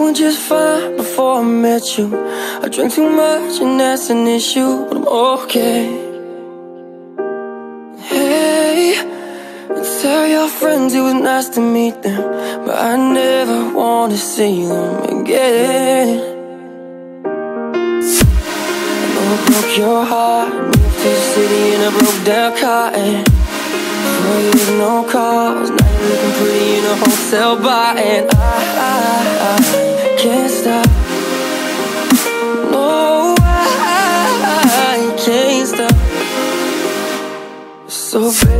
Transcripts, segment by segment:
doing just fine before I met you. I drink too much and that's an issue But I'm okay. Hey Tell your friends it was nice to meet them But I never want to see them again. I know I broke your heart Moved to the city in a broke down car and years no you're looking pretty in a hotel bar And I, I, I can't stop. No, I, can't stop. So baby,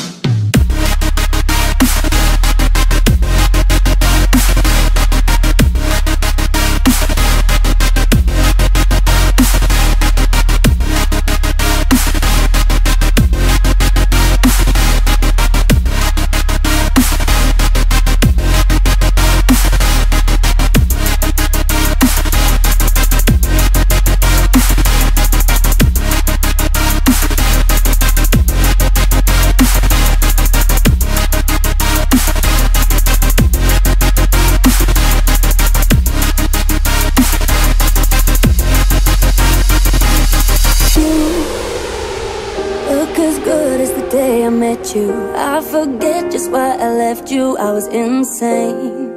met you. I forget just why I left you. I was insane.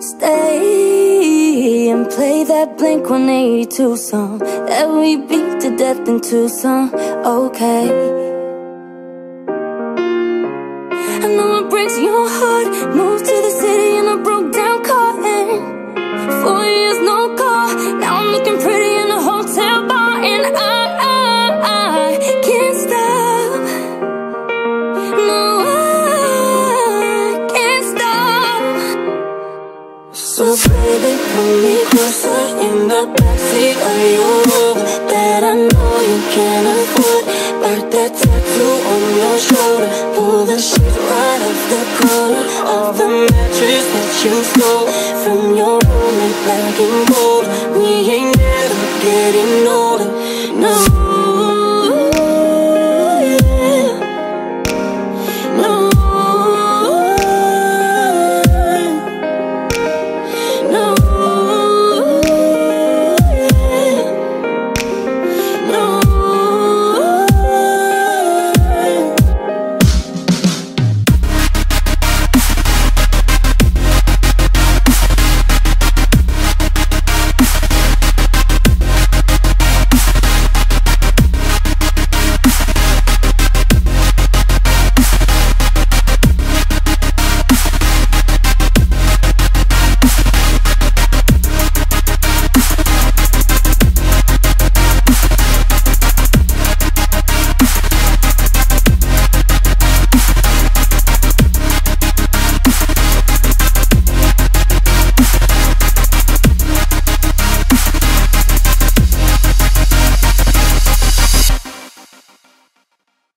Stay and play that Blink 182 song that we beat to death in Tucson. Okay. I know it breaks your heart. Moved to the city So baby, pull me closer in the backseat of your Rover That I know you can't afford. Like that tattoo on your shoulder. Pull the sheets right off the corner Of the mattress that you stole From your roommate back in Boulder We